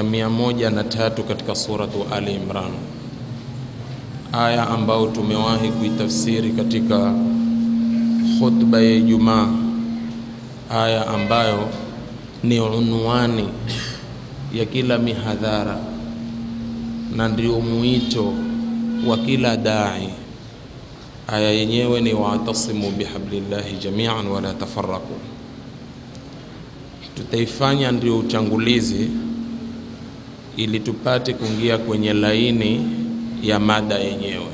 ya mia moja na tatu katika suratu Ali Imran, aya ambayo tumewahi kuitafsiri katika khutba ya Ijumaa, aya ambayo ni unwani ya kila mihadhara na ndio mwito wa kila dai. Aya yenyewe ni watasimu bihablillahi jamian wala tafaraku Tutaifanya ndio utangulizi ili tupate kuingia kwenye laini ya mada yenyewe.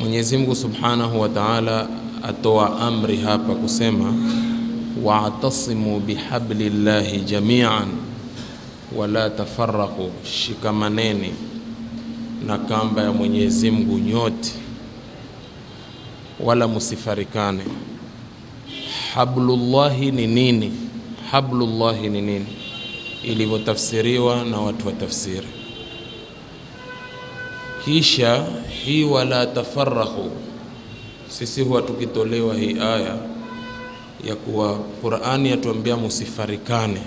Mwenyezi Mungu Subhanahu wa Ta'ala atoa amri hapa kusema wa'tasimu bihablillahi jamian wala tafarraqu, shikamaneni na kamba ya Mwenyezi Mungu nyote, wala musifarikane. Hablullahi ni nini? Hablullahi ni nini? Ilivyotafsiriwa na watu wa tafsiri. Kisha hii wala tafarahu, sisi huwa tukitolewa hii aya ya kuwa Qur'ani yatuambia musifarikane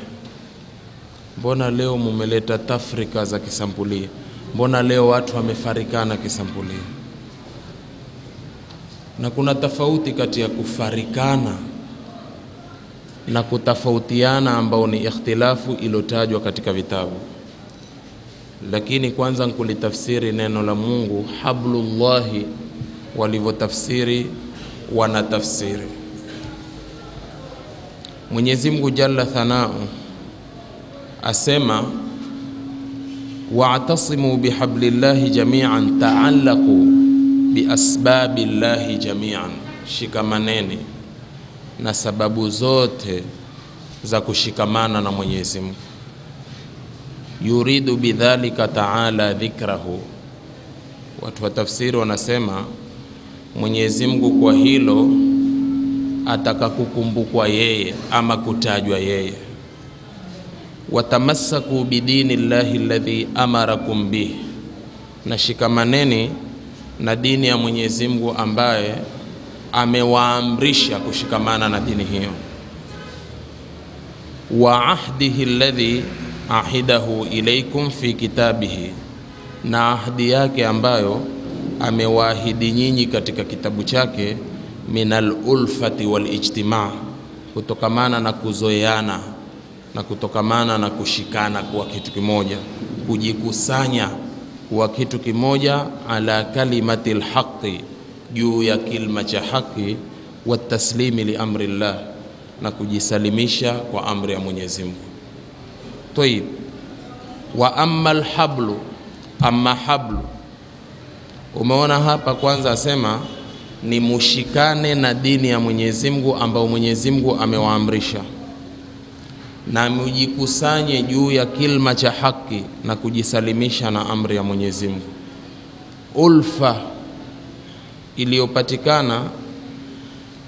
Mbona leo mumeleta tafrika za kisampulia? Mbona leo watu wamefarikana kisampulia? Na kuna tofauti kati ya kufarikana na kutofautiana, ambao ni ikhtilafu iliyotajwa katika vitabu. Lakini kwanza nkulitafsiri neno la Mungu hablullahi, walivyotafsiri wanatafsiri. Mwenyezi Mungu jalla thanau asema wa'tasimu bihablillahi jami'an ta'allaqu biasbabillahi jami'an, shikamaneni na sababu zote za kushikamana na Mwenyezi Mungu. Yuridu bidhalika ta'ala dhikrahu, watu wa tafsiri wanasema Mwenyezi Mungu kwa hilo ataka kukumbukwa yeye ama kutajwa yeye. Watamassaku bidini llahi alladhi amarakum bih, na shikamaneni na dini ya Mwenyezi Mungu ambaye amewaamrisha kushikamana na dini hiyo. Wa ahdihi alladhi ahidahu ilaikum fi kitabihi, na ahdi yake ambayo amewaahidi nyinyi katika kitabu chake, minal ulfati wal ijtimaa, kutokamana na kuzoeana na kutokamana na kushikana kuwa kitu kimoja, kujikusanya kuwa kitu kimoja, ala kalimati lhaqi, juu ya kilma cha haki, wa taslimi li amri llah, na kujisalimisha kwa amri ya Mwenyezi Mungu. Tayib, wa amma lhablu, amma hablu, umeona hapa kwanza asema ni mushikane na dini ya Mwenyezi Mungu ambao Mwenyezi Mungu amewaamrisha na mujikusanye juu ya kilma cha haki na kujisalimisha na amri ya Mwenyezi Mungu. Ulfa iliyopatikana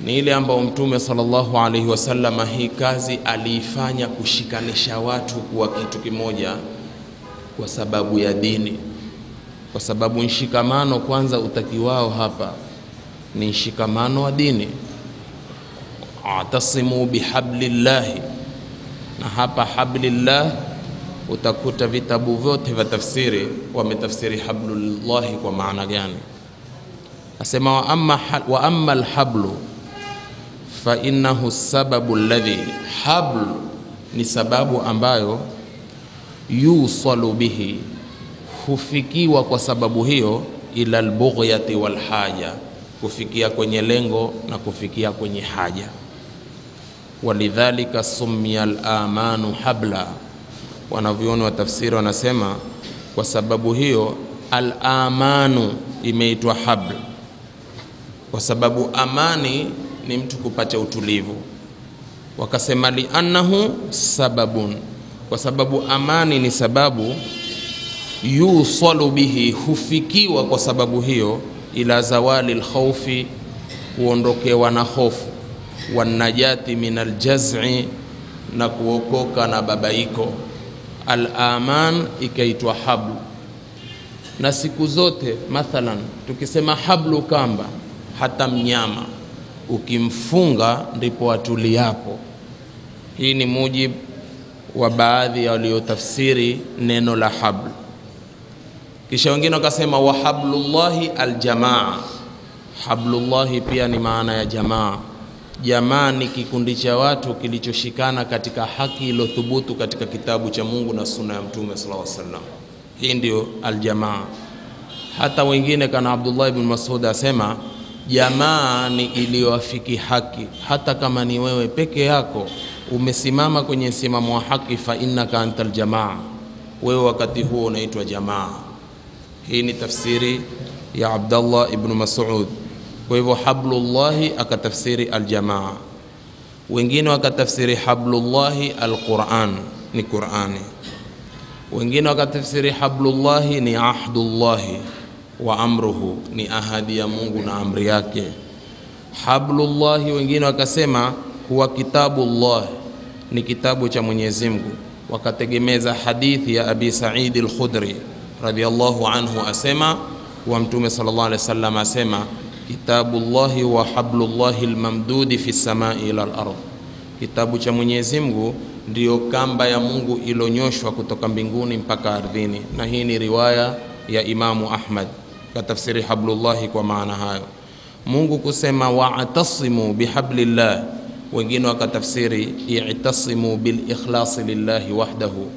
ni ile ambayo Mtume sallallahu alaihi wasallam hii kazi aliifanya kushikanisha watu kuwa kitu kimoja kwa sababu ya dini, kwa sababu mshikamano kwanza utakiwao hapa ni mshikamano wa dini, atasimu bihablillahi. Na hapa hablillah, utakuta vitabu vyote vya tafsiri wametafsiri hablullahi kwa maana gani? Asema wa amma, wa amma alhablu fa innahu sababu alladhi, habl ni sababu ambayo yusalu bihi, hufikiwa kwa sababu hiyo, ila albughyati walhaja, kufikia kwenye lengo na kufikia kwenye haja walidhalika summiya alamanu habla. Wanavyuoni wa tafsiri wanasema kwa sababu hiyo al-amanu imeitwa habl, kwa sababu amani ni mtu kupata utulivu. Wakasema liannahu sababun, kwa sababu amani ni sababu yusalu bihi, hufikiwa kwa sababu hiyo, ila zawali lkhaufi, kuondokewa na hofu wanajati min aljazi, na kuokoka na babaiko. Al-aman ikaitwa hablu. Na siku zote mathalan, tukisema hablu kamba, hata mnyama ukimfunga ndipo atuliapo. Hii ni mujib wa baadhi ya waliotafsiri neno la habl. Kisha wengine wakasema wa hablullahi aljamaa. Hablullahi pia ni maana ya jamaa. Jamaa ni kikundi cha watu kilichoshikana katika haki iliyothubutu katika kitabu cha Mungu na sunna ya Mtume sallallahu alaihi wasallam. Hii ndio aljamaa. Hata wengine kana Abdullah ibn Mas'ud asema jamaa ni iliyoafiki haki, hata kama ni wewe peke yako umesimama kwenye msimamo wa haki, fa innaka antal jamaa, wewe wakati huo unaitwa jamaa. Hii ni tafsiri ya Abdallah ibnu Mas'ud. Kwa hivyo hablullahi akatafsiri aljamaa, wengine wakatafsiri hablullahi alquran, ni Qurani. Wengine wakatafsiri hablullahi ni ahdullahi wa amruhu, ni ahadi ya Mungu na amri yake. Hablullahi wengine wakasema huwa kitabullah, ni kitabu cha Mwenyezi Mungu. Wakategemeza hadithi ya Abi Saidi al-Khudri radhiyallahu anhu asema wa Mtume sallallahu alaihi wasallam asema kitabullahi wa hablullahi almamdudi fi samai ila al-ard, kitabu cha Mwenyezi Mungu ndiyo kamba ya Mungu ilonyoshwa kutoka mbinguni mpaka ardhini. Na hii ni riwaya ya Imamu Ahmad katafsiri hablullahi kwa maana hayo. Mungu kusema wa'tasimu bihablillah, wengine wakatafsiri i'tasimu bilikhlasi lillahi wahdahu,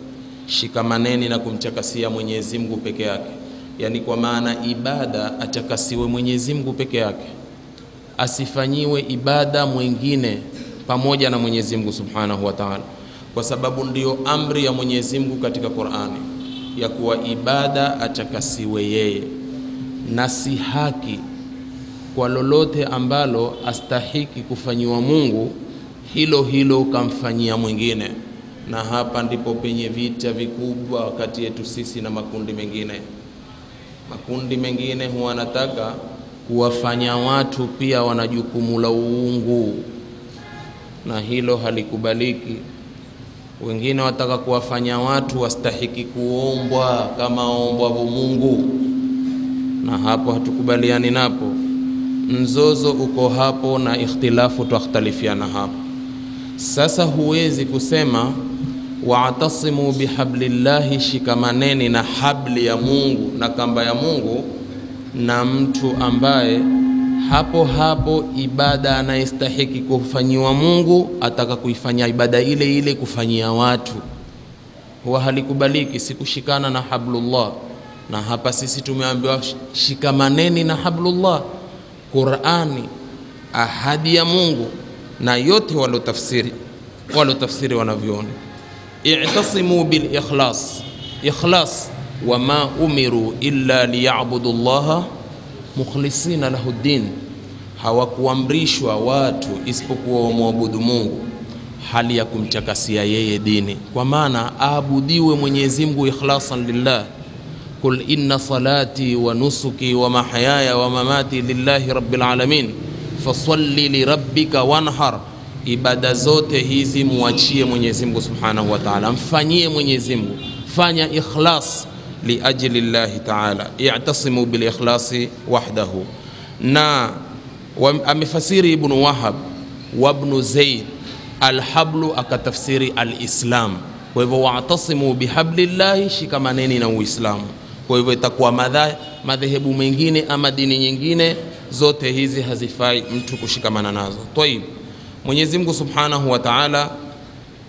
shikamaneni na kumchakasia Mwenyezi Mungu peke yake, yani kwa maana ibada achakasiwe Mwenyezi Mungu peke yake, asifanyiwe ibada mwingine pamoja na Mwenyezi Mungu Subhanahu wa Ta'ala, kwa sababu ndiyo amri ya Mwenyezi Mungu katika Qur'ani ya kuwa ibada achakasiwe yeye, na si haki kwa lolote ambalo astahiki kufanyiwa Mungu, hilo hilo kamfanyia mwingine. Na hapa ndipo penye vita vikubwa kati yetu sisi na makundi mengine. Makundi mengine huwa anataka kuwafanya watu pia wana jukumu la uungu, na hilo halikubaliki. Wengine wataka kuwafanya watu wastahiki kuombwa kama ombwavyo Mungu, na hapo hatukubaliani napo. Mzozo uko hapo na ikhtilafu, twakhtalifiana hapo. Sasa huwezi kusema waatasimu bihablillahi, shikamaneni na habli ya Mungu na kamba ya Mungu, na mtu ambaye hapo hapo ibada anayestahiki kufanyiwa Mungu ataka kuifanya ibada ile ile kufanyia watu, huwa halikubaliki, sikushikana na hablullah. Na hapa sisi tumeambiwa shikamaneni na hablullah, Qurani, ahadi ya Mungu, na yote walotafsiri walotafsiri wanavyoona. i'tasimu bil ikhlas, ikhlas, wama umiru illa liyabudu llaha mukhlisina lahu ddin, hawakuamrishwa watu isipokuwa wamwabudu Mungu hali ya kumchakasia yeye dini, kwa maana aabudiwe Mwenyezi Mungu ikhlasan lillah. Kul inna salati wa nusuki wa mahayaya wa mamati lillahi rabbil alamin fasalli lirabbika wanhar, ibada zote hizi muachie Mwenyezi Mungu subhanahu wa ta'ala, mfanyie Mwenyezi Mungu, fanya ikhlas liajli llahi taala i'tasimu bilikhlasi wahdahu. Na amefasiri Ibnu Wahab wa Ibnu Zaid alhablu akatafsiri alislam. Kwa hivyo wa'tasimu bihablillahi, shikamaneni na Uislamu. Kwa hivyo itakuwa madhehebu mengine ama dini nyingine zote hizi hazifai mtu kushikamana nazo. Tayib, Mwenyezi Mungu subhanahu wa taala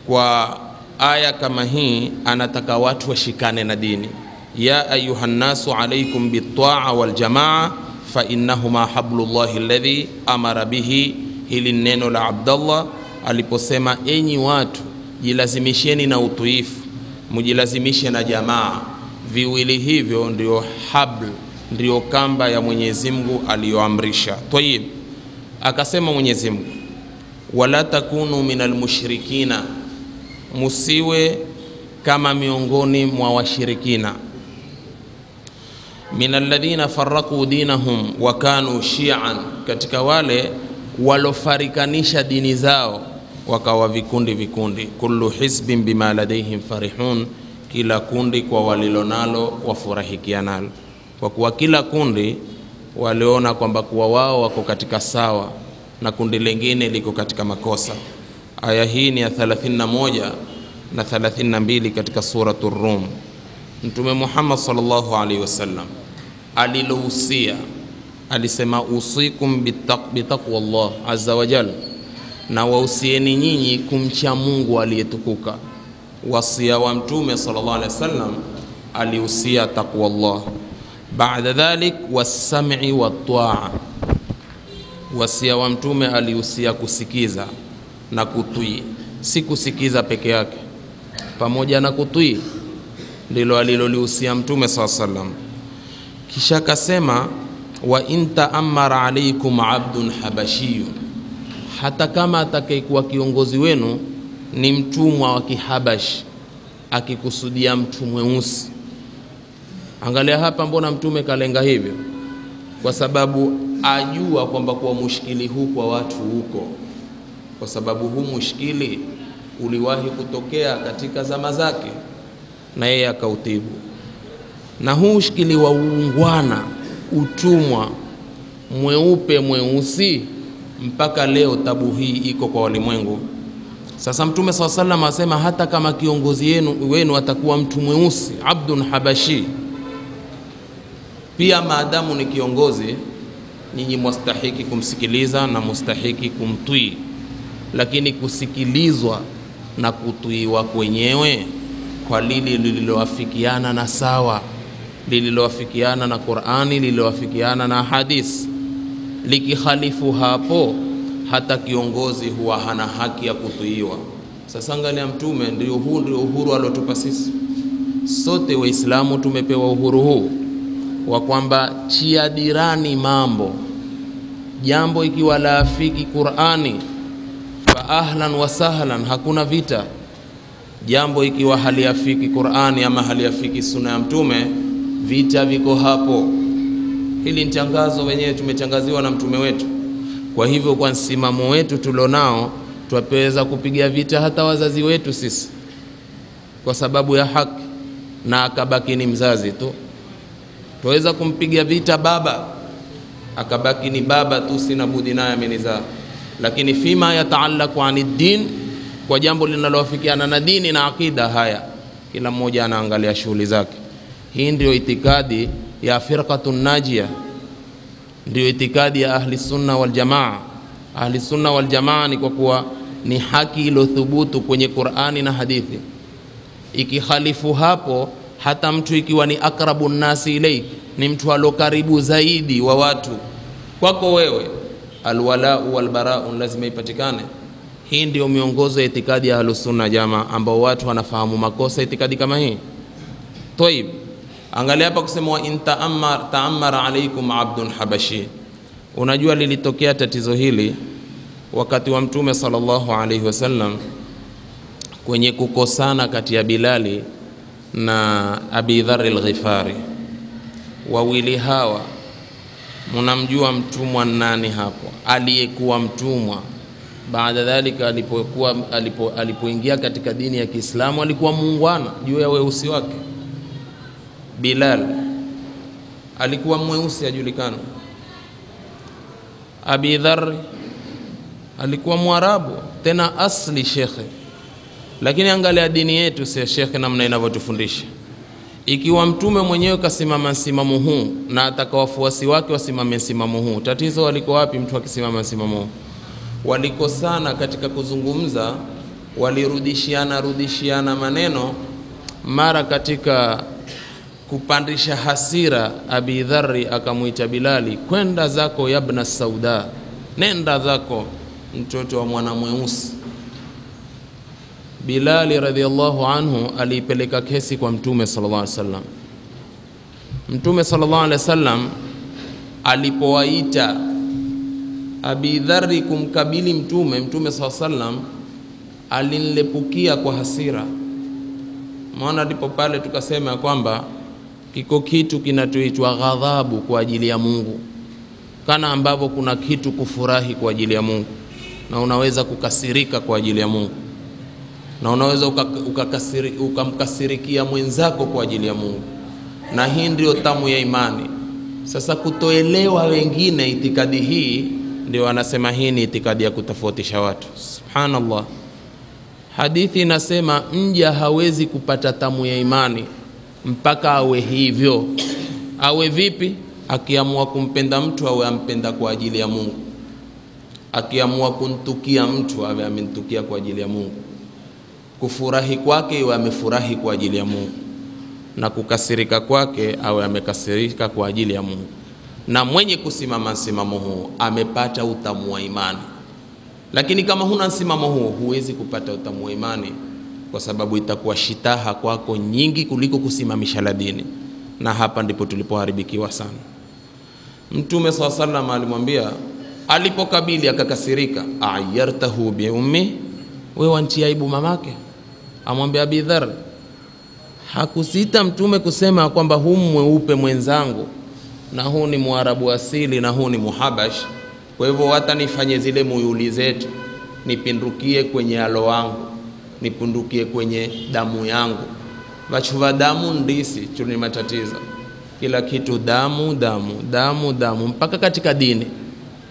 kwa aya kama hii anataka watu washikane na dini ya ayuha nnasu alaikum bitaa waljamaa fa innahuma hablullahi alladhi amara bihi. Hili neno la Abdallah aliposema, enyi watu jilazimisheni na utuifu, mujilazimishe na jamaa. Viwili hivyo ndio habl, ndio kamba ya Mwenyezi Mungu aliyoamrisha. Tayib, akasema Mwenyezi Mungu, wala takunu minal mushrikina, musiwe kama miongoni mwa washirikina min alladhina farraqu dinahum wa kanu shi'an, katika wale walofarikanisha dini zao wakawa vikundi vikundi. Kullu hizbin bima ladaihim farihun, kila kundi kwa walilonalo wafurahikia nalo, kwa kuwa kila kundi waliona kwamba kuwa wao wako katika sawa na kundi lingine liko katika makosa. Aya hii ni ya 31 na 32 katika suratu Rum. Mtume Muhammad sallallahu alaihi wasallam alilohusia alisema, usikum bitaqwa Allah azza wajal na wahusieni nyinyi kumcha Mungu aliyetukuka. Wasia wa Mtume sallallahu alaihi wasallam alihusia taqwa Allah. Baada dhalik wasami wa taa, wasia wa Mtume alihusia kusikiza na kutii, si kusikiza peke yake, pamoja na kutii ndilo alilolihusia Mtume saa sallam. Kisha akasema wa in taamara alaikum abdun habashiyun, hata kama atakayekuwa kiongozi wenu ni mtumwa wa Kihabashi, akikusudia mtu mweusi. Angalia hapa, mbona Mtume kalenga hivyo? Kwa sababu ajua kwamba kuwa mushkili huu kwa watu huko, kwa sababu huu mushkili uliwahi kutokea katika zama zake na yeye akautibu. Na huu ushkili wa uungwana, utumwa, mweupe mweusi, mpaka leo tabu hii iko kwa walimwengu. Sasa Mtume saa salam asema hata kama kiongozi yenu wenu atakuwa mtu mweusi, abdun habashi, pia maadamu ni kiongozi, nyinyi mwastahiki kumsikiliza na mustahiki kumtwii, lakini kusikilizwa na kutwiiwa kwenyewe kwa lili lililoafikiana na sawa, lililoafikiana na Qur'ani, lililoafikiana na hadisi. Likikhalifu hapo, hata kiongozi huwa hana haki ya kutuiwa. Sasa angalia, Mtume ndio huu ndio uhuru aliotupa sisi sote. Waislamu tumepewa uhuru huu wa kwamba chia dirani mambo, jambo ikiwa laafiki Qur'ani, fa ahlan wa sahlan, hakuna vita jambo ikiwa haliafiki Qur'ani ama haliafiki sunna ya Mtume, vita viko hapo. Hili ni tangazo wenyewe tumetangaziwa na mtume wetu. Kwa hivyo, kwa msimamo wetu tulionao, twapeweza kupiga vita hata wazazi wetu sisi kwa sababu ya haki, na akabaki ni mzazi tu. Twaweza kumpiga vita baba akabaki ni baba tu, sina budi naye amenizaa, lakini fima yataalaku ani din kwa jambo linaloafikiana na dini na akida, haya kila mmoja anaangalia shughuli zake. Hii ndio itikadi ya firqatu najia, ndio itikadi ya ahli sunna wal jamaa. Ahli sunna wal jamaa ni kwa kuwa ni haki iliyothubutu kwenye Qur'ani na hadithi. Ikihalifu hapo, hata mtu ikiwa ni akrabu nnasi ilei ni mtu alokaribu zaidi wa watu kwako wewe, alwalau walbarau lazima ipatikane. Hii ndio miongozo ya itikadi ya ahlusunna jamaa, ambao watu wanafahamu makosa itikadi kama hii. Toib, angalia hapa kusema wa in taamara alaikum abdun habashi. Unajua lilitokea tatizo hili wakati wa Mtume sallallahu alaihi wasallam kwenye kukosana kati ya Bilali na Abi lghifari. Wawili hawa munamjua mtumwa nani hapo, aliyekuwa mtumwa baada dhalika alipokuwa alipo, alipoingia katika dini ya Kiislamu alikuwa muungwana juu ya weusi wake. Bilal alikuwa mweusi ajulikana. Abi Dharr alikuwa Mwarabu tena asli shekhe. Lakini angalia dini yetu si shekhe, namna inavyotufundisha. Ikiwa mtume mwenyewe kasimama msimamo huu na ataka wafuasi wake wasimame msimamo huu, tatizo waliko wapi? Mtu akisimama msimamo huu walikosana katika kuzungumza, walirudishiana rudishiana maneno. Mara katika kupandisha hasira, Abi Dharri akamwita Bilali, kwenda zako yabna sauda, nenda zako mtoto wa mwana mweusi. Bilali radhiallahu anhu aliipeleka kesi kwa Mtume sallallahu alaihi wasallam. Mtume sallallahu alaihi wasallam alipowaita Abi Dharri kumkabili Mtume, Mtume saa sallam alinlepukia kwa hasira. Maana ndipo pale tukasema kwamba kiko kitu kinachoitwa ghadhabu kwa ajili ya Mungu, kana ambavyo kuna kitu kufurahi kwa ajili ya Mungu, na unaweza kukasirika kwa ajili ya Mungu, na unaweza ukamkasirikia mwenzako kwa ajili ya Mungu, na hii ndio tamu ya imani. Sasa kutoelewa wengine itikadi hii ndio wanasema hii ni itikadi ya kutofautisha watu. Subhanallah, hadithi inasema mja hawezi kupata tamu ya imani mpaka awe hivyo. Awe vipi? Akiamua kumpenda mtu awe ampenda kwa ajili ya Mungu, akiamua kuntukia mtu awe amentukia kwa ajili ya Mungu, kufurahi kwake iwe amefurahi kwa ajili ya Mungu, na kukasirika kwake awe amekasirika kwa ajili ya Mungu. Na mwenye kusimama msimamo huo amepata utamu wa imani. Lakini kama huna msimamo huo, huwezi kupata utamu wa imani, kwa sababu itakuwa shitaha kwako nyingi kuliko kusimamisha la dini, na hapa ndipo tulipoharibikiwa sana. Mtume saa salam alimwambia alipokabili akakasirika, ayartahu biummi, we wantia aibu mamake. Amwambia Abi Dhar, hakusita Mtume kusema kwamba huu mweupe mwenzangu na huu ni mwarabu asili na huu ni muhabash, kwa hivyo hata nifanye zile muyuli zetu, nipindukie kwenye alo wangu, nipindukie kwenye damu yangu, vachuva damu ndisi chuni matatizo. Kila kitu damu damu damu damu, mpaka katika dini.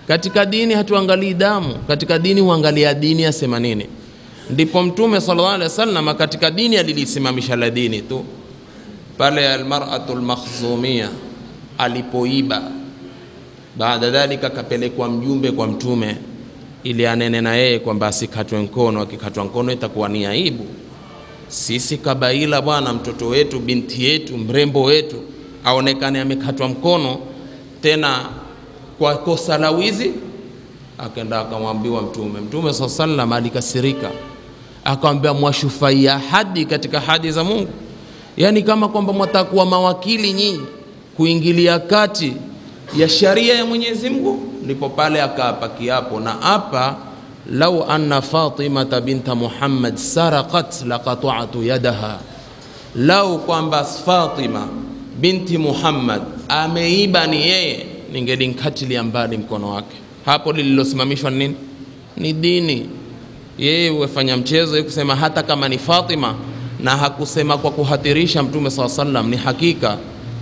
Katika dini hatuangalii damu, katika dini huangalia dini asema nini. Ndipo Mtume sallallahu alaihi wasallam katika dini alilisimamisha la dini tu. Pale almar'atu almakhzumia alipoiba, baada dhalika akapelekwa mjumbe kwa Mtume ili anene na yeye kwamba asikatwe mkono. Akikatwa mkono itakuwa ni aibu. Sisi kabaila bwana, mtoto wetu, binti yetu, mrembo wetu aonekane amekatwa mkono tena kwa kosa la wizi. Akaenda akamwambiwa Mtume. Mtume saa sallam alikasirika, akamwambia mwashufaia hadi katika hadi za Mungu, yaani kama kwamba mwatakuwa mawakili nyinyi kuingilia kati ya sharia ya Mwenyezi Mungu. Ndipo pale akaapa kiapo, na apa lau anna Fatimata binta Muhammad saraqat laqata'tu yadaha, lau kwamba Fatima binti Muhammad ameiba ni yeye, ningelinkatilia mbali mkono wake. Hapo lililosimamishwa nini? Ni dini. Yeye uwefanya mchezo kusema hata kama ni Fatima, na hakusema kwa kuhatirisha. Mtume saa salam ni hakika,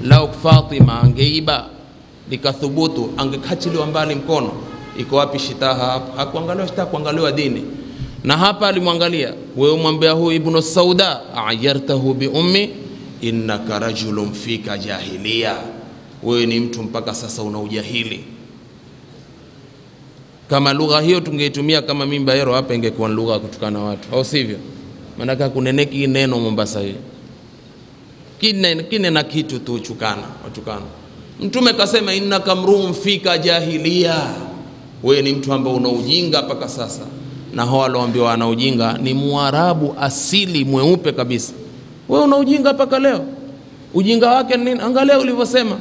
lau Fatima angeiba likathubutu, angekachiliwa mbali mkono. Iko wapi shitaha hapa? Hakuangaliwa shitaha, kuangaliwa dini. Na hapa alimwangalia wewe, mwambia huyu Ibnu Sauda, ayartahu bi ummi innaka rajulun fika jahiliya, wewe ni mtu mpaka sasa una ujahili. Kama lugha hiyo tungeitumia kama mimi Bayero hapa, ingekuwa lugha ya kutukana watu, au sivyo? Maanake kuneneki neno Mombasa hii kinena kine kitu tu chukana watukana. Mtume kasema innaka mruun fika jahilia, wewe ni mtu ambaye una ujinga mpaka sasa. Na hao walioambiwa ana ujinga ni Mwarabu asili mweupe kabisa wewe una ujinga mpaka leo. Ujinga wake ni nini? Angalia ulivyosema,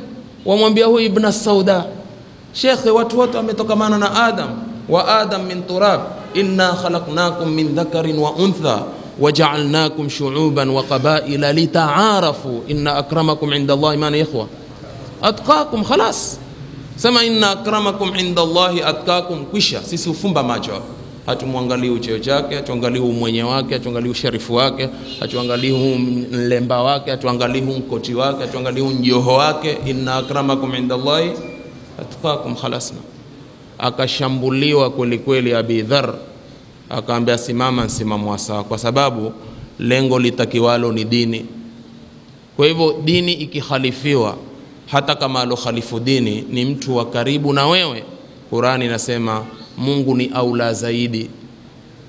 wamwambia huyu Ibn Sauda, shekhe, watu wote wametokamana na Adam wa Adam min turab, inna khalaqnakum min dhakarin wa untha wajaalnakum shuuban wa qabaila litaarafu inna akramakum inda Allahi man ikhwa atqakum. Khalas, sema inna akramakum inda Allahi atqakum, kwisha. Sisi ufumba macho hatumwangalii ucheo chake, hatuangalii umwenye wake, hatuangalii usharifu wake, hatuangalii mlemba wake, hatuangalii mkoti wake, hatuangalii mjoho wake. inna akramakum inda Allahi atqakum. Khalasna. Akashambuliwa kwelikweli kweli Abi Dhar, akaambia simama, msimamo wa sawa, kwa sababu lengo litakiwalo ni dini. Kwa hivyo dini ikikhalifiwa, hata kama alokhalifu dini ni mtu wa karibu na wewe, Qurani inasema Mungu ni aula zaidi.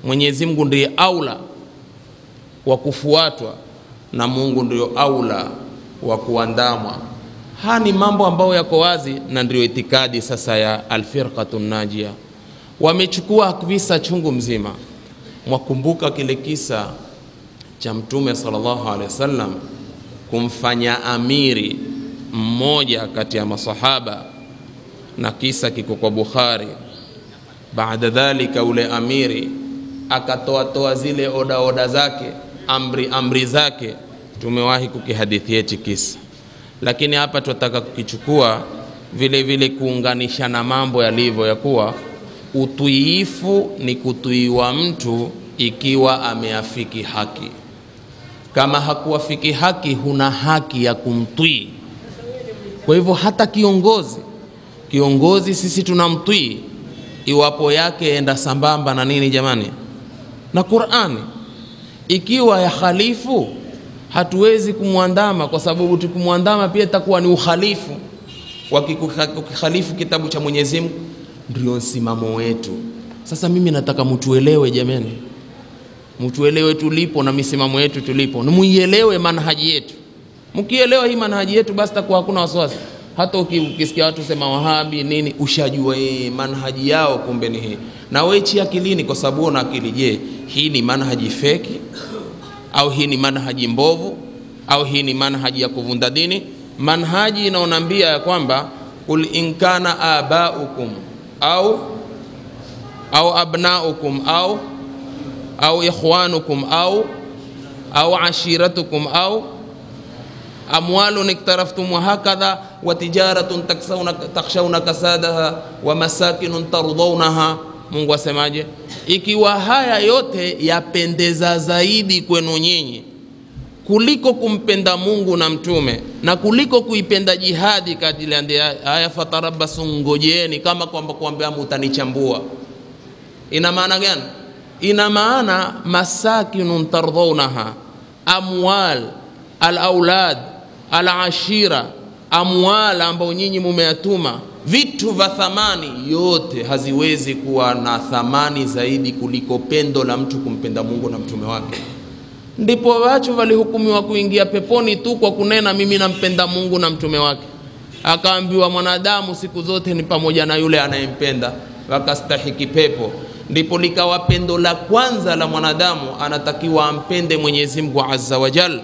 Mwenyezi Mungu ndiye aula wa kufuatwa na Mungu ndio aula wa kuandamwa. Haya ni mambo ambayo yako wazi, na ndio itikadi sasa ya alfirqatu najia. Wamechukua visa chungu mzima. Mwakumbuka kile kisa cha Mtume sallallahu alaihi wasallam kumfanya amiri mmoja kati ya masahaba, na kisa kiko kwa Bukhari. Baada dhalika ule amiri akatoa toa zile oda oda zake amri amri zake. Tumewahi kukihadithia hichi kisa, lakini hapa tunataka kukichukua vile vile kuunganisha na mambo yalivyo ya kuwa utiifu ni kutuiwa mtu ikiwa ameafiki haki. Kama hakuafiki haki, huna haki ya kumtwii. Kwa hivyo hata kiongozi kiongozi sisi tunamtwii iwapo yake enda sambamba na nini jamani, na Qur'ani. ikiwa ya khalifu hatuwezi kumwandama kwa sababu tukimwandama pia itakuwa ni uhalifu wa kukhalifu kitabu cha Mwenyezi Mungu. Ndio msimamo wetu. Sasa mimi nataka mtuelewe jamani, mtuelewe tulipo na misimamo yetu tulipo, na muielewe manhaji yetu. Mkielewa hii manhaji yetu, basi takuwa hakuna wasiwasi. Hata ukisikia watu sema wahabi nini, ushajua yeye manhaji yao kumbe ni hii, na wewe chi akilini, kwa sababu una akili. Je, hii ni manhaji feki au hii ni manhaji mbovu au hii ni manhaji ya kuvunda dini? Manhaji inaonambia ya kwamba kul inkana abaukum au au abnaukum au au ikhwanukum au au ashiratukum au amwalun iktaraftumuha hakadha wa tijaratun takhshawna kasadaha wa masakinun tardawnaha. Mungu asemaje? Ikiwa haya yote yapendeza zaidi kwenu nyinyi kuliko kumpenda Mungu na mtume na kuliko kuipenda jihadi kadili haya, fatarabasu, ngojeni kama kwamba kuambia mutanichambua. Ina maana gani? Ina maana masakinun tardawnaha, amwal alaulad alashira, amwala ambao nyinyi mumeyatuma, vitu vya thamani yote haziwezi kuwa na thamani zaidi kuliko pendo la mtu kumpenda Mungu na mtume wake. Ndipo wacho walihukumiwa kuingia peponi tu kwa kunena mimi nampenda Mungu na mtume wake. Akaambiwa mwanadamu siku zote ni pamoja na yule anayempenda, wakastahiki pepo. Ndipo likawa pendo la kwanza la mwanadamu, anatakiwa ampende Mwenyezi Mungu Azza wa Jal,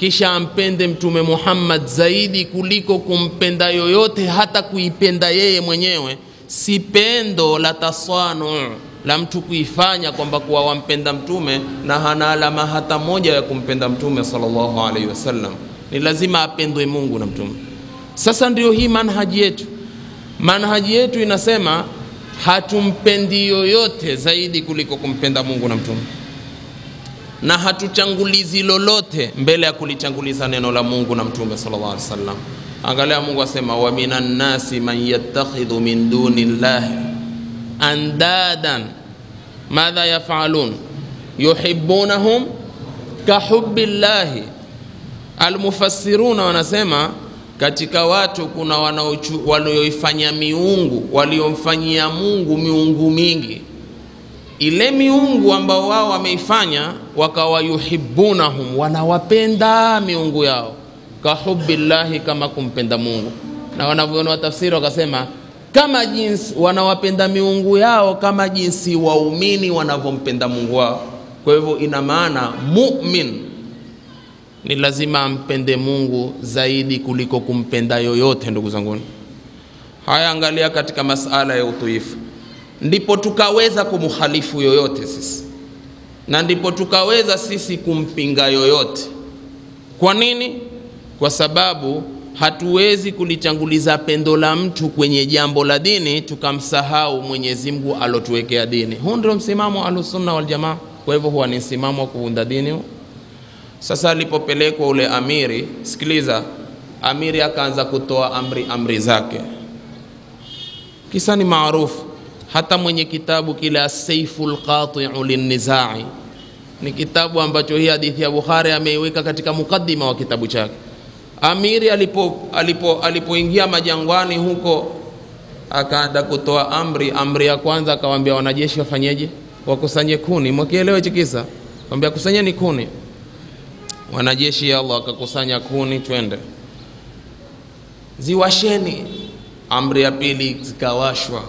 kisha ampende Mtume Muhammad zaidi kuliko kumpenda yoyote, hata kuipenda yeye mwenyewe. Si pendo la tasanu la mtu kuifanya kwamba kuwa wampenda mtume na hana alama hata moja ya kumpenda mtume sallallahu alaihi wasallam. Ni lazima apendwe Mungu na mtume. Sasa ndio hii manhaji yetu. Manhaji yetu inasema hatumpendi yoyote zaidi kuliko kumpenda Mungu na mtume, na hatuchangulizi lolote mbele ya kulichanguliza neno la Mungu na mtume sallallahu alaihi wasallam. Angalia, Mungu asema wa minan nasi man yattakhidhu min duni llahi andadan madha yafalun yuhibbunahum kahubbi llahi. Almufassiruna wanasema katika watu kuna wanaoifanya miungu waliomfanyia Mungu miungu mingi, ile miungu ambao wao wameifanya wakawayuhibunahum, wanawapenda miungu yao kahubillahi, kama kumpenda Mungu. Na wanavyoona watafsiri wakasema kama jinsi wanawapenda miungu yao kama jinsi waumini wanavyompenda Mungu wao. Kwa hivyo ina maana mumin ni lazima ampende Mungu zaidi kuliko kumpenda yoyote. Ndugu zanguni, haya, angalia katika masala ya utuifu, ndipo tukaweza kumuhalifu yoyote sisi, na ndipo tukaweza sisi kumpinga yoyote. Kwa nini? Kwa sababu hatuwezi kulichanguliza pendo la mtu kwenye jambo la dini tukamsahau Mwenyezi Mungu alotuwekea dini. Huu ndio msimamo wa Ahlusunna wal Jamaa. Kwa hivyo huwa ni msimamo wa kuunda dini. Sasa alipopelekwa ule amiri, sikiliza, amiri akaanza kutoa amri amri zake, kisa ni maarufu. Hata mwenye kitabu kile As-Saiful Qati'u Linnizai ni kitabu ambacho hii hadithi ya Bukhari ameiweka katika mukaddima wa kitabu chake. Amiri alipo alipo alipoingia majangwani huko, akaenda kutoa amri. Amri ya kwanza akawaambia wanajeshi wafanyeje? Wakusanye kuni. Mwakielewa chikisa, kisa, kwambia kusanyeni kuni. Wanajeshi Allah akakusanya kuni, twende ziwasheni. Amri ya pili zikawashwa,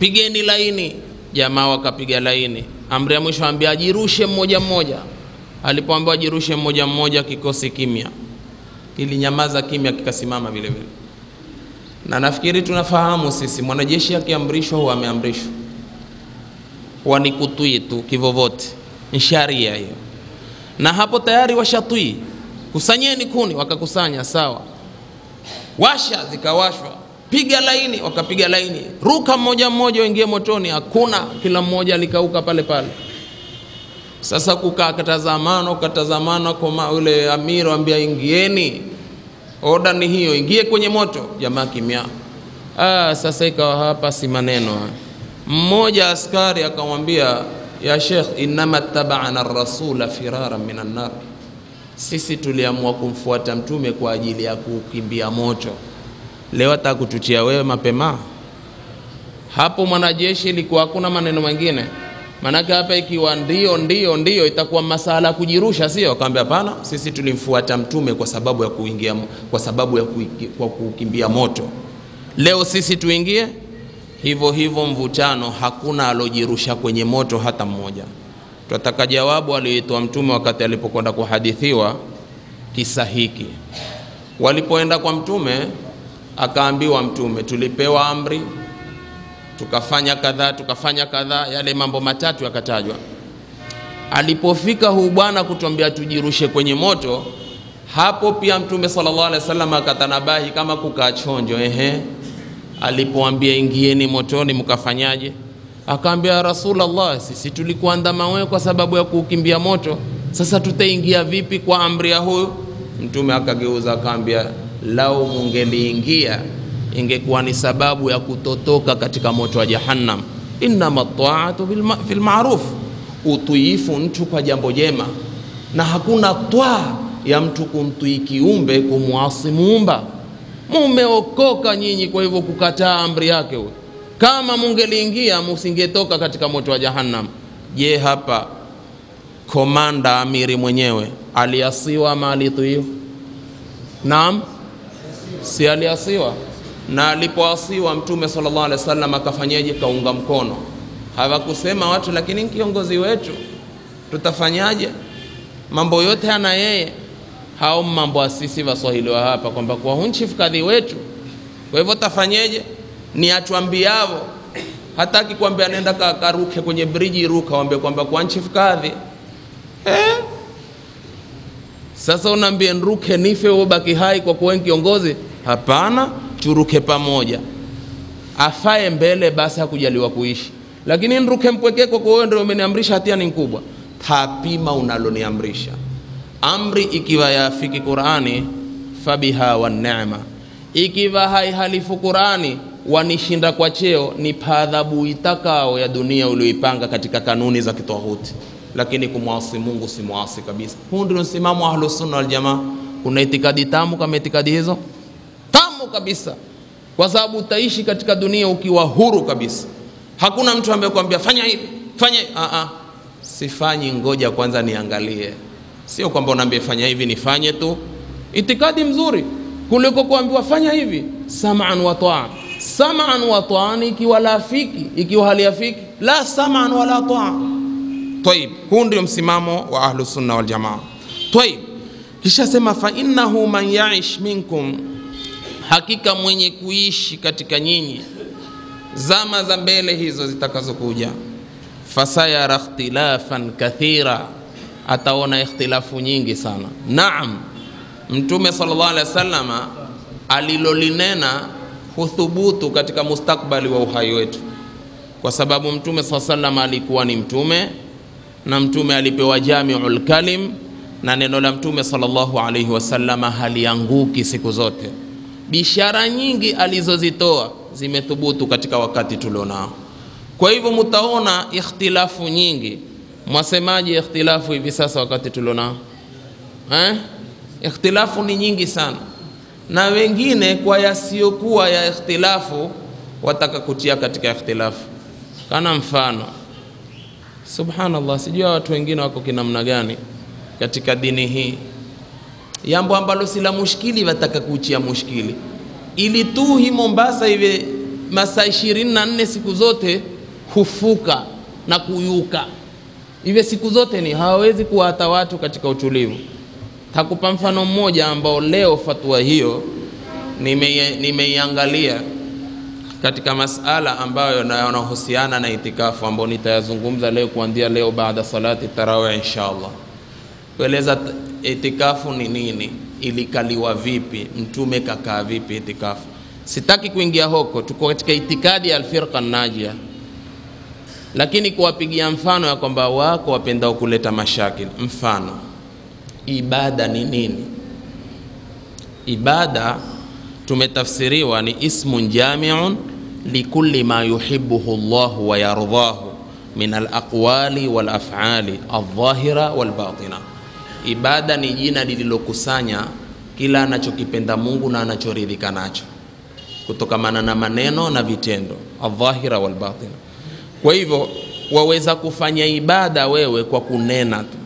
pigeni laini. Jamaa wakapiga laini. Amri ya mwisho ambia ajirushe mmoja mmoja. Alipoambiwa ajirushe mmoja mmoja, kikosi kimya kilinyamaza kimya, kikasimama vile vile. Na nafikiri tunafahamu sisi, mwanajeshi akiamrishwa huwa ameamrishwa, huwa ni kutwii tu kivovote, ni sharia hiyo. Na hapo tayari washatwii, kusanyeni kuni, wakakusanya sawa, washa, zikawashwa, piga laini, wakapiga laini, ruka mmoja mmoja, waingie motoni, hakuna, kila mmoja alikauka pale pale. Sasa kukaa katazamana katazamana, kwa yule amiri ambia ingieni, oda ni hiyo, ingie kwenye moto. Jamaa kimya. Ah, sasa ikawa hapa si maneno. Mmoja askari akamwambia ya Sheikh, innama tabana rasula firara minan nar, sisi tuliamua kumfuata mtume kwa ajili ya kukimbia moto. Leo hata kutuchia wewe mapema hapo, mwanajeshi ilikuwa hakuna maneno mengine. Maanake hapa ikiwa ndio ndio ndio itakuwa masala ya kujirusha, sio? Akaambia hapana, sisi tulimfuata mtume kwa sababu ya kuingia, kwa sababu ya kuingia, kwa kukimbia moto. Leo sisi tuingie hivyo hivyo, mvutano, hakuna alojirusha kwenye moto hata mmoja. Tunataka jawabu aliyoitoa mtume wakati alipokwenda kuhadithiwa kisa hiki. Walipoenda kwa mtume, akaambiwa mtume, tulipewa amri tukafanya kadhaa tukafanya kadhaa, yale mambo matatu yakatajwa. Alipofika huu bwana kutuambia tujirushe kwenye moto, hapo pia Mtume sallallahu alaihi wasallam akatanabahi kama kukaa chonjo. Ehe, alipoambia ingieni motoni, mkafanyaje? Akaambia Rasulullah, sisi tulikuandama wewe kwa sababu ya kukimbia moto, sasa tutaingia vipi kwa amri ya huyu? Mtume akageuza akaambia, lau mungeliingia ingekuwa ni sababu ya kutotoka katika moto wa Jahannam. Innama taatu fil ma'ruf, utuifu mtu kwa jambo jema, na hakuna twaa ya mtu kumtui kiumbe kumwasi muumba. Mumeokoka nyinyi, kwa hivyo kukataa amri yake. Kama mungeliingia musingetoka katika moto wa Jahannam. Je, hapa komanda amiri mwenyewe aliasiwa ama alitiiwa? Naam, si aliasiwa na alipoasiwa Mtume sallallahu alaihi wasallam akafanyaje? Kaunga mkono. Hawakusema watu, lakini kiongozi wetu tutafanyaje? Mambo yote ana yeye. Hao mambo asisi Waswahili wa hapa kwamba kwa hunchifu kadhi wetu, kwa hivyo tafanyeje? Ni atuambiavo, hataki kuambia nenda karuke kwenye briji, ruka, waambie kwamba kwa nchifu kadhi eh? Sasa unaambia nruke nife ubaki hai kwa kuwa kiongozi? Hapana, turuke pamoja, afae mbele basi hakujaliwa kuishi, lakini nruke mpweke kwa kuwa wewe ndio umeniamrisha, hatia ni kubwa. Tapima unaloniamrisha. Amri ikiwa yaafiki Qurani, fabiha wa neema. Ikiwa haihalifu Qurani, wanishinda kwa cheo, ni padhabu itakao ya dunia ulioipanga katika kanuni za kitwahuti. Lakini kumwasi Mungu si mwasi kabisa. Huu ndio msimamo wa Ahlusunna Waljamaa. Kuna itikadi tamu kama itikadi hizo tamu kabisa, kwa sababu utaishi katika dunia ukiwa huru kabisa. Hakuna mtu ambaye kwambia fanya hivi fanya hivi. Ah, ah, sifanyi, ngoja kwanza niangalie. Sio kwamba unaambia fanya hivi nifanye tu. Itikadi mzuri kuliko kuambiwa fanya hivi. Sam'an wa taa, sam'an wa taa ikiwa lafiki, ikiwa haliafiki la sam'an wala taa. Taib, huu ndio msimamo wa Ahlusunna Waljamaa. Taib, kisha sema fa innahu man yaish minkum hakika mwenye kuishi katika nyinyi zama za mbele hizo zitakazokuja, fasayara ikhtilafan kathira, ataona ikhtilafu nyingi sana. Naam, Mtume sallallahu alaihi wasallama alilolinena huthubutu katika mustakbali wa uhai wetu, kwa sababu Mtume sallallahu alaihi wasallam alikuwa ni mtume na mtume alipewa jamiul kalim, na neno la Mtume sallallahu alaihi wasallama halianguki siku zote bishara nyingi alizozitoa zimethubutu katika wakati tulionao. Kwa hivyo mutaona ikhtilafu nyingi. Mwasemaje ikhtilafu hivi sasa wakati tulionao eh? Ikhtilafu ni nyingi sana, na wengine kwa yasiyokuwa ya ikhtilafu wataka kutia katika ikhtilafu. Kana mfano, subhanallah, sijui watu wengine wako kinamna gani katika dini hii. Jambo ambalo si la mushkili wataka kuchia mushkili, ili tu hii Mombasa iwe masaa ishirini na nne siku zote hufuka na kuyuka, iwe siku zote ni hawawezi kuwata watu katika utulivu. Takupa mfano mmoja ambao leo fatwa hiyo nimeiangalia. nime katika masala ambayo yanahusiana na itikafu ambayo nitayazungumza leo kuanzia leo baada salati tarawih inshallah, kueleza itikafu ni nini, ilikaliwa vipi, mtume kakaa vipi itikafu. Sitaki kuingia hoko, tuko katika itikadi ya alfirqa najia, lakini kuwapigia mfano ya kwamba wako wapendao kuleta mashakil. Mfano, ibada ni nini? Ibada tumetafsiriwa ni ismun jamiun likulli ma yuhibbuhu Allahu wa yardahu min alaqwali walafali aldhahira walbatina. Ibada ni jina lililokusanya kila anachokipenda Mungu na anachoridhika nacho kutokamana na maneno na vitendo, aldhahira walbatina. Kwa hivyo waweza kufanya ibada wewe kwa kunena tu,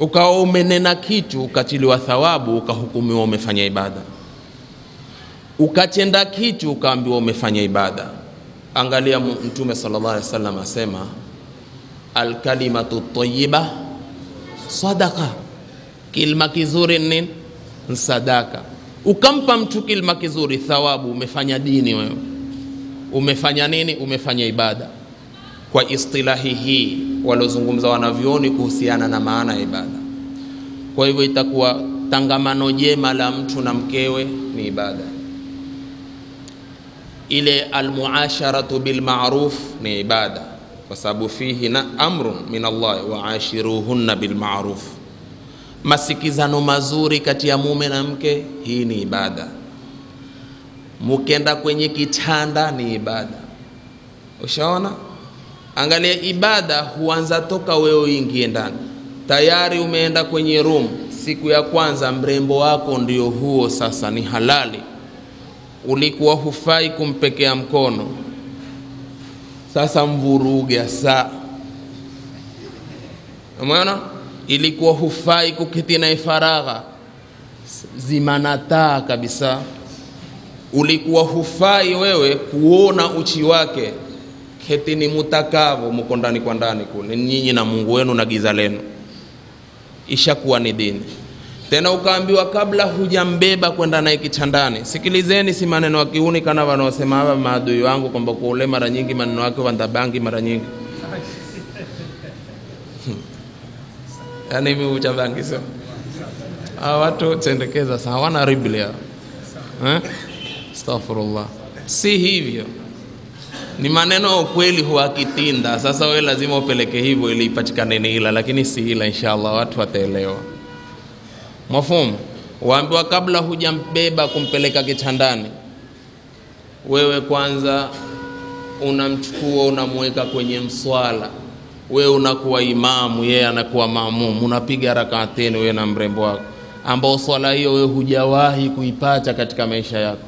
ukawa umenena kitu ukatiliwa thawabu, ukahukumiwa umefanya ibada, ukatenda kitu ukaambiwa umefanya ibada. Angalia Mtume sallallahu alaihi wasallam asema, alkalimatu tayyiba sadaka, kilma kizuri ni sadaka. Ukampa mtu kilma kizuri, thawabu, umefanya dini wewe, umefanya nini? Umefanya ibada kwa istilahi hii waliozungumza wanavyoni kuhusiana na maana ya ibada. Kwa hivyo itakuwa tangamano jema la mtu na mkewe ni ibada, ile almuasharatu bilmaruf ni ibada, kwa sababu fihi na amrun min Allah waashiruhunna bilmaruf, masikizano mazuri kati ya mume na mke, hii ni ibada. Mukenda kwenye kitanda ni ibada. Ushaona? Angalia, ibada huanza toka wewe uingie ndani. Tayari umeenda kwenye room, siku ya kwanza mrembo wako ndio huo, sasa ni halali. Ulikuwa hufai kumpekea mkono, sasa mvuruge saa. Umeona? Ilikuwa hufai kuketi naye faragha, zimana taa kabisa. Ulikuwa hufai wewe kuona uchi wake keti ni mutakavo muko ndani kwa ndani kule nyinyi na Mungu wenu na giza lenu, ishakuwa ni dini tena. Ukaambiwa kabla hujambeba kwenda naye kitandani, sikilizeni, si maneno ya kiuni kana wanaosema hapa maadui wangu kwamba kuule mara nyingi maneno yake wandabangi mara nyingi yani mimi uchabangi sio hawa watu tendekeza sana, hawana riblia eh? Astaghfirullah, si hivyo ni maneno ukweli huwa kitinda. Sasa wewe lazima upeleke hivyo ili ipatikane ni ila, lakini si ila. Inshallah watu wataelewa. Mafumu waambiwa, kabla hujambeba kumpeleka kitandani, wewe kwanza unamchukua unamweka kwenye mswala, wewe unakuwa imamu, yeye anakuwa maamum, unapiga rakateni wewe na mrembo wako, ambao swala hiyo wewe hujawahi kuipata katika maisha yako.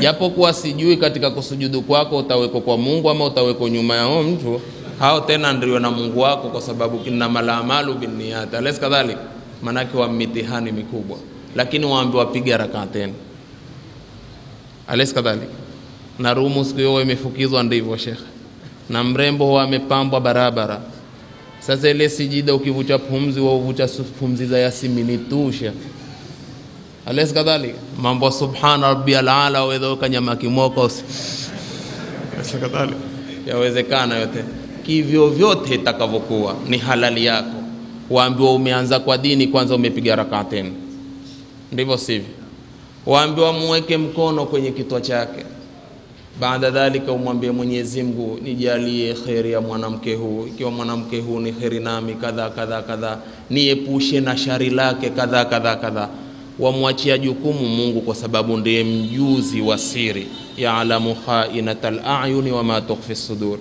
Japokuwa sijui katika kusujudu kwako utawekwa kwa Mungu ama utawekwa nyuma ya mtu hao, tena ndio na Mungu wako, kwa sababu innamal a'malu binniyat. Alaysa kadhalik, manake wa mitihani mikubwa, lakini waambiwa wapiga rakateni alaysa kadhalik. Na rumu siku hiyo imefukizwa ndivyo shekhe, na mrembo huwa amepambwa barabara. Sasa ile sijida ukivuta pumzi wa uvuta pumzi za yasimini tu shekhe Alaysa kadhalik, mambo subhana rabbiyal ala wedho nyama kimoko yawezekana yote. Kivyo vyote itakavyokuwa ni halali yako. Waambiwa umeanza kwa dini kwanza, umepiga rakaateni, ndivyo sivyo? Waambiwa muweke mkono kwenye kitwa chake, baada dhalika umwambie Mwenyezi Mungu, nijalie kheri ya mwanamke huu, ikiwa mwanamke huu ni kheri nami kadha kadha kadha, niepushe na shari lake kadha kadha kadha wamwachia jukumu Mungu kwa sababu ndiye mjuzi wa siri, yaalamu khainatal ayuni wama tukhfi sudur.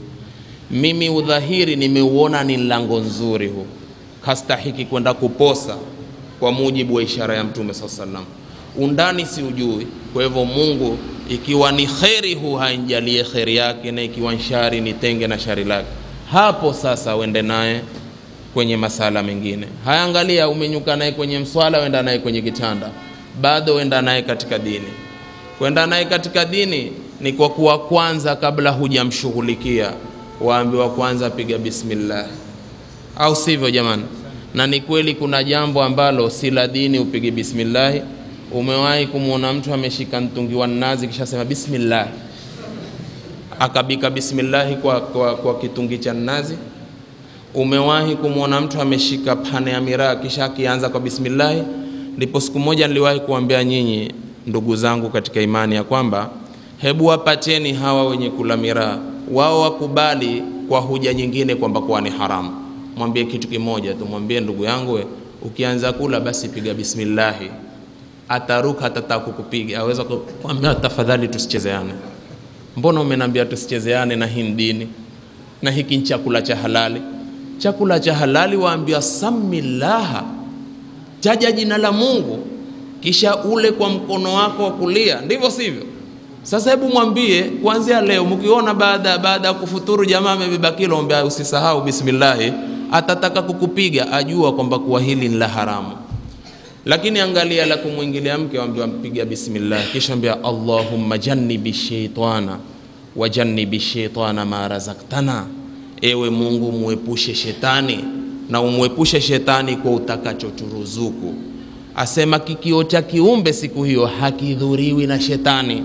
Mimi udhahiri nimeuona ni mlango nzuri huu, kastahiki kwenda kuposa kwa mujibu wa ishara ya Mtume saa salam. Undani si ujui. Kwa hivyo Mungu, ikiwa ni kheri hu hainjalie kheri yake, na ikiwa nshari ni tenge na shari lake. Hapo sasa uende naye kwenye masala mengine. Hayangalia umenyuka naye kwenye mswala, uenda naye kwenye kitanda, bado uenda naye katika dini. Kwenda naye katika dini ni kwa kuwa kwanza, kabla hujamshughulikia, waambiwa kwanza piga bismillah, au sivyo jamani? Na ni kweli kuna jambo ambalo si la dini upige bismillahi. Umewahi kumwona mtu ameshika mtungi wa nazi kisha sema bismillah, akabika bismillahi kwa, kwa, kwa kitungi cha nazi? Umewahi kumwona mtu ameshika pane ya miraa kisha akianza kwa bismillahi? Ndipo siku moja niliwahi kuambia nyinyi ndugu zangu katika imani ya kwamba hebu wapateni hawa wenye kula miraa, wao wakubali kwa huja nyingine kwamba kuwa ni haramu. Mwambie kitu kimoja tu, mwambie ndugu yangu, ukianza kula basi piga bismillahi. Ataruka atataka kukupiga, aweza kukwambia tafadhali tusichezeane. Mbona umeniambia tusichezeane na hii dini? na hiki chakula cha halali. Chakula cha halali waambiwa samillaha, taja jina la Mungu kisha ule kwa mkono wako wa kulia, ndivyo sivyo? Sasa hebu mwambie kuanzia leo, mkiona baada baada ya kufuturu jamaa amebeba kilo, mwambie usisahau bismillahi. Atataka kukupiga ajua kwamba kuwa hili ni la haramu, lakini angalia la kumwingilia mke, waambiwa mpiga bismillah, kisha ambia allahumma jannibi shaitana wa shaitana ma razaktana, ewe Mungu muepushe shetani na umwepushe shetani kwa utakachoturuzuku. Asema kikio cha kiumbe siku hiyo hakidhuriwi na shetani.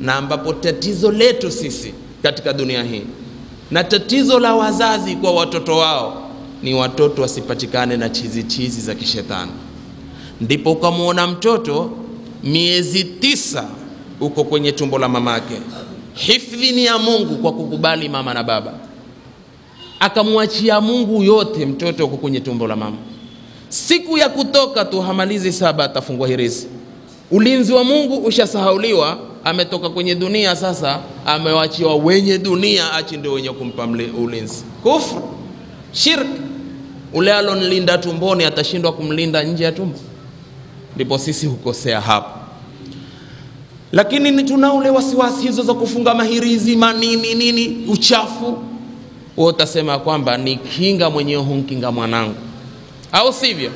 Na ambapo tatizo letu sisi katika dunia hii na tatizo la wazazi kwa watoto wao ni watoto wasipatikane na chizi chizi za kishetani. Ndipo ukamwona mtoto miezi tisa uko kwenye tumbo la mamake, hifdhi ni ya Mungu kwa kukubali mama na baba, akamwachia Mungu yote mtoto uko kwenye tumbo la mama. Siku ya kutoka tu hamalizi saba, atafungwa hirizi. Ulinzi wa Mungu ushasahauliwa ametoka kwenye dunia sasa, amewachiwa wenye dunia, achi ndio wenye kumpa ulinzi. Kufru, shirk. Ule alonlinda tumboni atashindwa kumlinda nje ya tumbo? Ndipo sisi hukosea hapo. Lakini ni tuna ule wasiwasi hizo za kufunga mahirizi manini nini, uchafu wewe utasema kwamba ni kinga mwenyewe, humkinga mwanangu, au sivyo?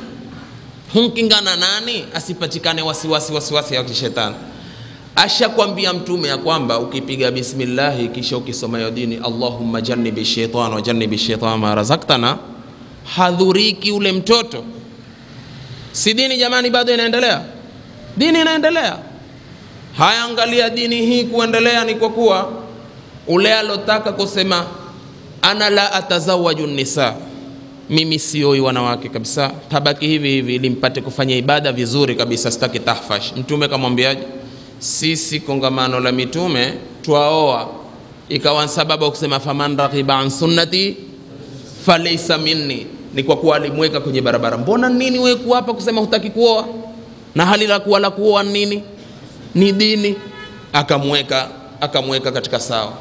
Humkinga na nani? Asipatikane wasiwasi wasiwasi ya kishetani ashakwambia mtume ya kwamba ukipiga bismillahi kisha ukisoma hiyo dini allahumma jannibi shaitan wa jannibi shaitan ma razaktana, hadhuriki ule mtoto. Si dini jamani, bado inaendelea, dini inaendelea. Haya, angalia dini hii kuendelea ni kwa kuwa ule alotaka kusema ana la atazawaju nisa, mimi sioi wanawake kabisa, tabaki hivi hivi ili mpate kufanya ibada vizuri kabisa, sitaki tahfash. Mtume kamwambiaje? Sisi kongamano la mitume twaoa, ikawa sababu ya kusema faman raghiba an sunnati falaysa minni, ni kwa kuwa alimweka kwenye barabara. Mbona nini wewe kuapa kusema hutaki kuoa na hali la kuwa la kuoa nini? Ni dini, akamweka akamweka katika sawa.